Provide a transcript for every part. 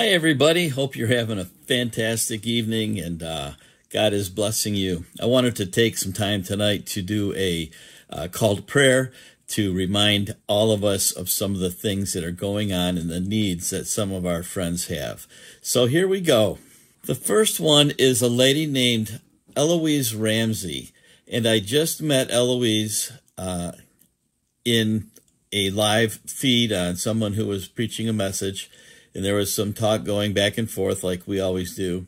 Hi, everybody. Hope you're having a fantastic evening and uh, God is blessing you. I wanted to take some time tonight to do a uh, call to prayer to remind all of us of some of the things that are going on and the needs that some of our friends have. So here we go. The first one is a lady named Eloise Ramsey. And I just met Eloise uh, in a live feed on someone who was preaching a message. And there was some talk going back and forth like we always do.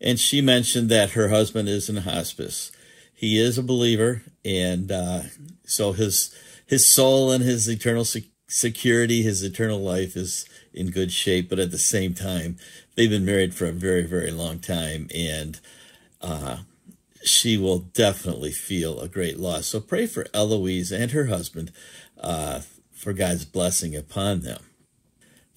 And she mentioned that her husband is in hospice. He is a believer. And uh, so his, his soul and his eternal security, his eternal life is in good shape. But at the same time, they've been married for a very, very long time. And uh, she will definitely feel a great loss. So pray for Eloise and her husband uh, for God's blessing upon them.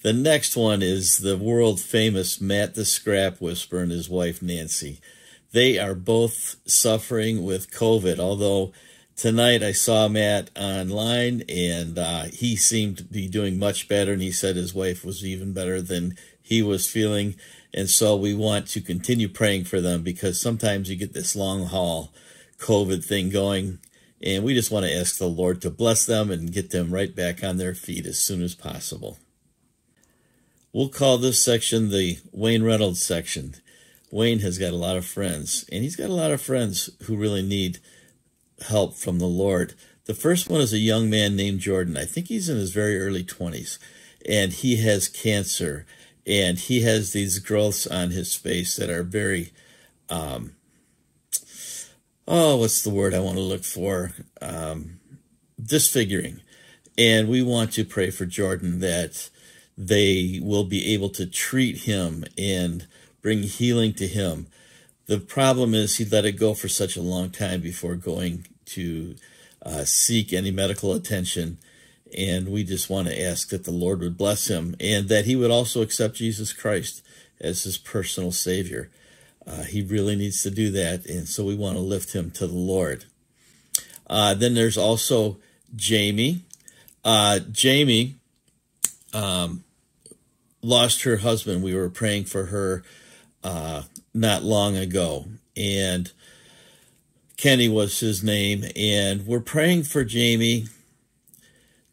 The next one is the world famous Matt the Scrap Whisperer and his wife Nancy. They are both suffering with COVID, although tonight I saw Matt online and uh, he seemed to be doing much better. And he said his wife was even better than he was feeling. And so we want to continue praying for them because sometimes you get this long haul COVID thing going. And we just want to ask the Lord to bless them and get them right back on their feet as soon as possible. We'll call this section the Wayne Reynolds section. Wayne has got a lot of friends, and he's got a lot of friends who really need help from the Lord. The first one is a young man named Jordan. I think he's in his very early 20s, and he has cancer and he has these growths on his face that are very um, oh what's the word i want to look for um, disfiguring and we want to pray for jordan that they will be able to treat him and bring healing to him the problem is he let it go for such a long time before going to uh, seek any medical attention and we just want to ask that the Lord would bless him and that he would also accept Jesus Christ as his personal Savior. Uh, he really needs to do that. And so we want to lift him to the Lord. Uh, then there's also Jamie. Uh, Jamie um, lost her husband. We were praying for her uh, not long ago. And Kenny was his name. And we're praying for Jamie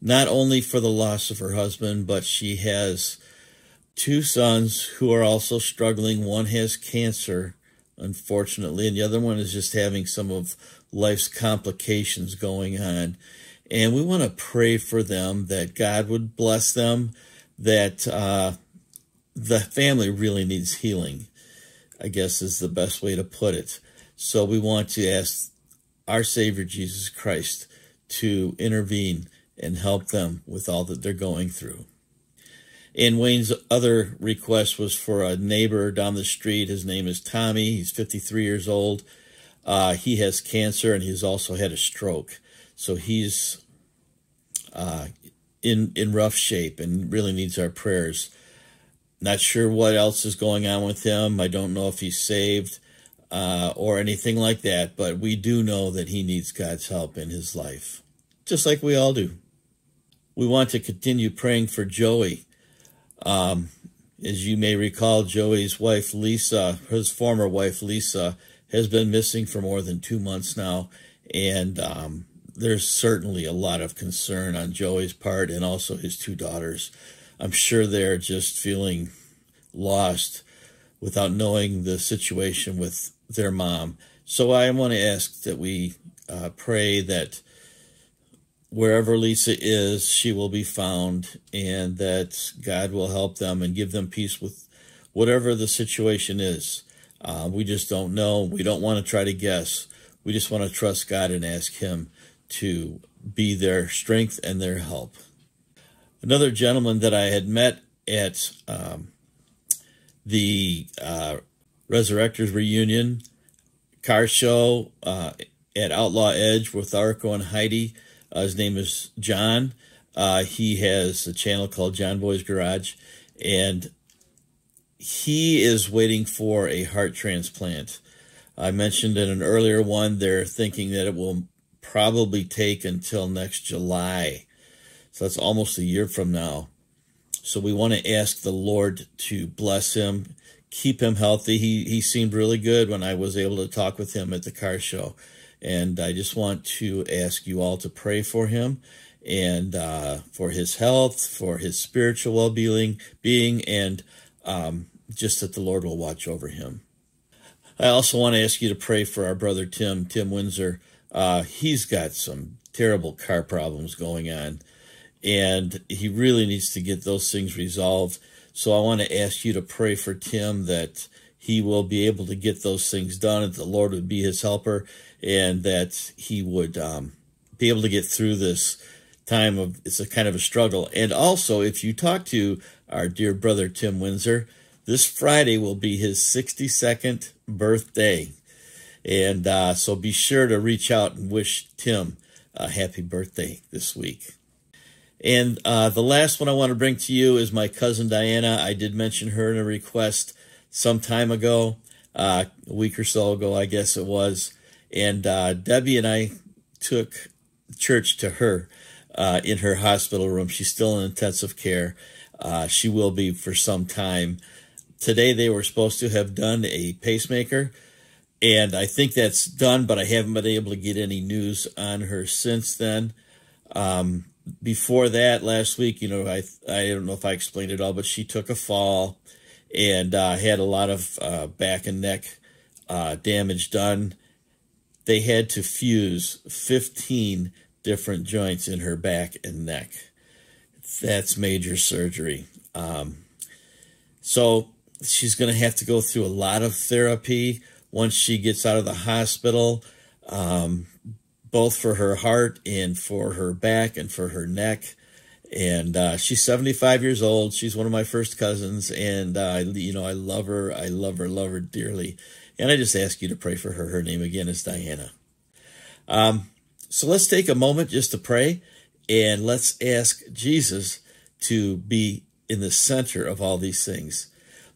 not only for the loss of her husband, but she has two sons who are also struggling. One has cancer, unfortunately, and the other one is just having some of life's complications going on. And we want to pray for them that God would bless them, that uh, the family really needs healing, I guess is the best way to put it. So we want to ask our Savior Jesus Christ to intervene and help them with all that they're going through. And Wayne's other request was for a neighbor down the street. His name is Tommy. He's 53 years old. Uh, he has cancer and he's also had a stroke. So he's uh, in, in rough shape and really needs our prayers. Not sure what else is going on with him. I don't know if he's saved uh, or anything like that, but we do know that he needs God's help in his life, just like we all do we want to continue praying for Joey. Um, as you may recall, Joey's wife, Lisa, his former wife, Lisa, has been missing for more than two months now. And um, there's certainly a lot of concern on Joey's part and also his two daughters. I'm sure they're just feeling lost without knowing the situation with their mom. So I want to ask that we uh, pray that wherever Lisa is, she will be found, and that God will help them and give them peace with whatever the situation is. Uh, we just don't know. We don't want to try to guess. We just want to trust God and ask Him to be their strength and their help. Another gentleman that I had met at um, the uh, Resurrectors reunion car show uh, at Outlaw Edge with Arco and Heidi uh, his name is John. Uh, he has a channel called John Boy's Garage, and he is waiting for a heart transplant. I mentioned in an earlier one, they're thinking that it will probably take until next July. So that's almost a year from now. So we want to ask the Lord to bless him, keep him healthy. He he seemed really good when I was able to talk with him at the car show, and I just want to ask you all to pray for him and uh, for his health, for his spiritual well being, being, and um, just that the Lord will watch over him. I also want to ask you to pray for our brother Tim, Tim Windsor. Uh, he's got some terrible car problems going on, and he really needs to get those things resolved. So I want to ask you to pray for Tim that he will be able to get those things done, and the Lord would be his helper, and that he would um, be able to get through this time of it's a kind of a struggle. And also, if you talk to our dear brother Tim Windsor, this Friday will be his 62nd birthday. And uh, so be sure to reach out and wish Tim a happy birthday this week. And uh, the last one I want to bring to you is my cousin Diana. I did mention her in a request some time ago, uh, a week or so ago, I guess it was. And uh, Debbie and I took church to her uh, in her hospital room. She's still in intensive care. Uh, she will be for some time. Today they were supposed to have done a pacemaker, and I think that's done, but I haven't been able to get any news on her since then. Um, before that, last week, you know, I I don't know if I explained it all, but she took a fall and uh, had a lot of uh, back and neck uh, damage done. They had to fuse 15 different joints in her back and neck. That's major surgery. Um, so she's going to have to go through a lot of therapy once she gets out of the hospital, um, both for her heart and for her back and for her neck. And uh, she's 75 years old. She's one of my first cousins, and uh, you know I love her. I love her, love her dearly. And I just ask you to pray for her. Her name again is Diana. Um, so let's take a moment just to pray and let's ask Jesus to be in the center of all these things.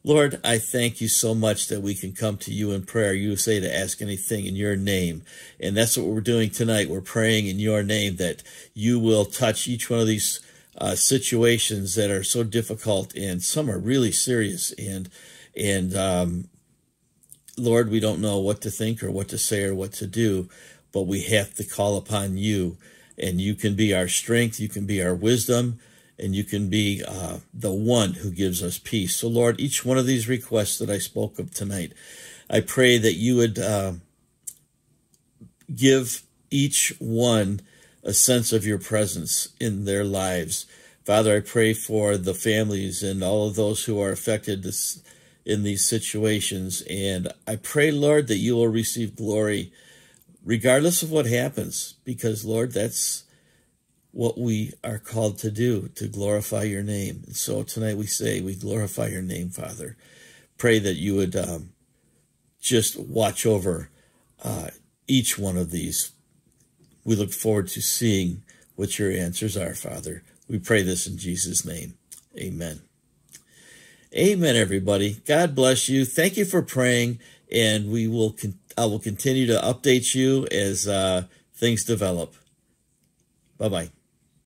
Lord, I thank you so much that we can come to you in prayer. You say to ask anything in your name. And that's what we're doing tonight. We're praying in your name that you will touch each one of these uh, situations that are so difficult and some are really serious. And, and, um, Lord, we don't know what to think or what to say or what to do but we have to call upon you. And you can be our strength, you can be our wisdom, and you can be uh, the one who gives us peace. So, Lord, each one of these requests that I spoke of tonight, I pray that you would uh, give each one a sense of your presence in their lives. Father, I pray for the families and all of those who are affected in these situations. And I pray, Lord, that you will receive glory regardless of what happens, because Lord, that's what we are called to do, to glorify your name. And so tonight we say, we glorify your name, Father. Pray that you would um, just watch over uh, each one of these. We look forward to seeing what your answers are, Father. We pray this in Jesus' name. Amen. Amen, everybody. God bless you. Thank you for praying, and we will continue I will continue to update you as uh, things develop. Bye bye.